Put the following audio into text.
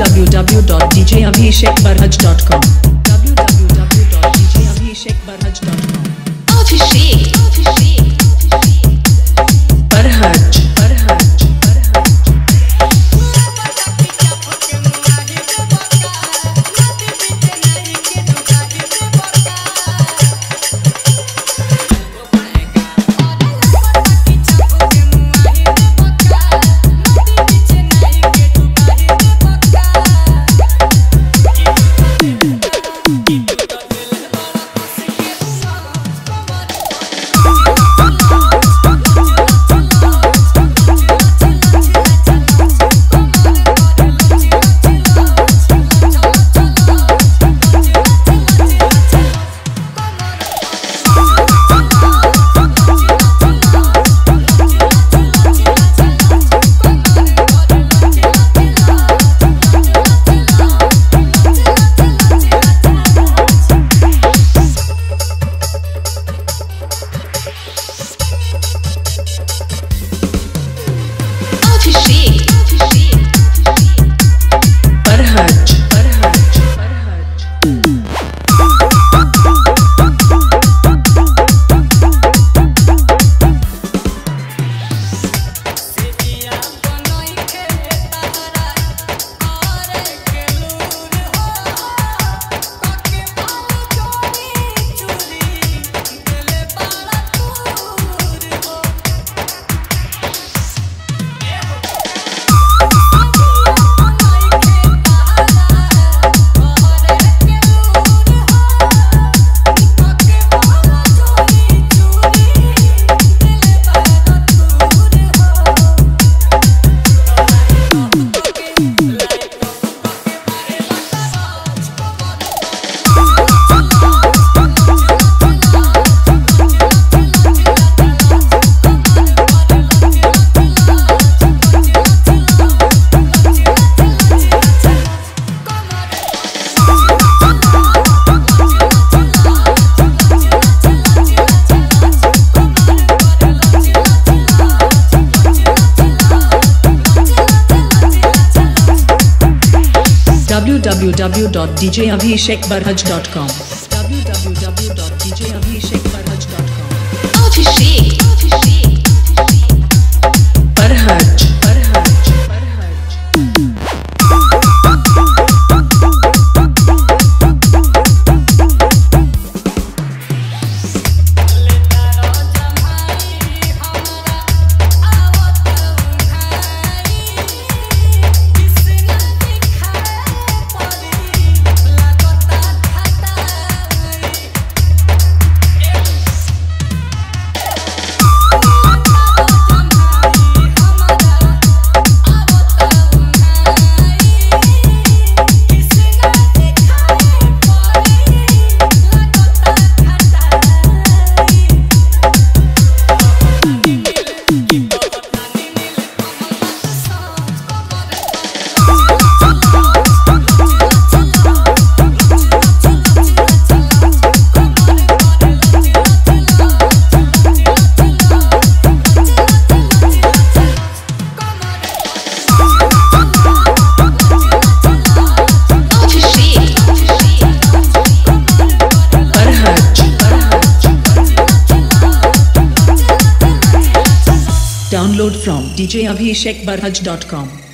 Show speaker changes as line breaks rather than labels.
www.djabhishekbarhaj.com www.djabhishekbarhaj.com
Abhishek
www.djabhishekbarhaj.com www.djabhishekbarhaj.com
Abhishek
Download from djabhishekbarhaj.com